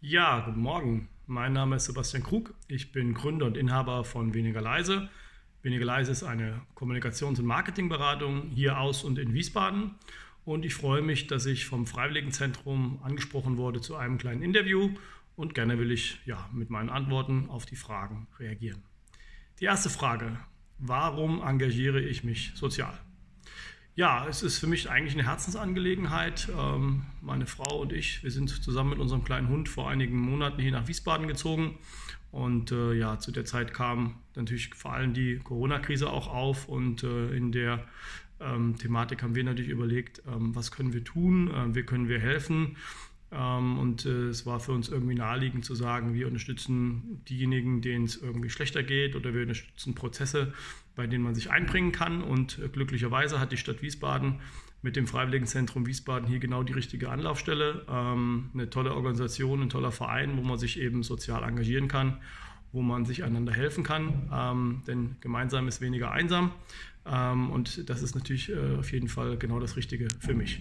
Ja, guten Morgen. Mein Name ist Sebastian Krug. Ich bin Gründer und Inhaber von Weniger Leise. Weniger Leise ist eine Kommunikations- und Marketingberatung hier aus und in Wiesbaden. Und ich freue mich, dass ich vom Freiwilligenzentrum angesprochen wurde zu einem kleinen Interview. Und gerne will ich ja, mit meinen Antworten auf die Fragen reagieren. Die erste Frage. Warum engagiere ich mich sozial? Ja, es ist für mich eigentlich eine Herzensangelegenheit. Ähm, meine Frau und ich, wir sind zusammen mit unserem kleinen Hund vor einigen Monaten hier nach Wiesbaden gezogen. Und äh, ja, zu der Zeit kam natürlich vor allem die Corona-Krise auch auf. Und äh, in der ähm, Thematik haben wir natürlich überlegt, ähm, was können wir tun, äh, wie können wir helfen. Ähm, und äh, es war für uns irgendwie naheliegend zu sagen, wir unterstützen diejenigen, denen es irgendwie schlechter geht oder wir unterstützen Prozesse, bei denen man sich einbringen kann. Und äh, glücklicherweise hat die Stadt Wiesbaden mit dem Freiwilligenzentrum Wiesbaden hier genau die richtige Anlaufstelle. Ähm, eine tolle Organisation, ein toller Verein, wo man sich eben sozial engagieren kann, wo man sich einander helfen kann. Ähm, denn gemeinsam ist weniger einsam. und das ist natürlich äh, auf jeden Fall genau das Richtige für mich.